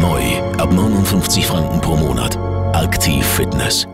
Neu ab 59 Franken pro Monat. Aktiv Fitness.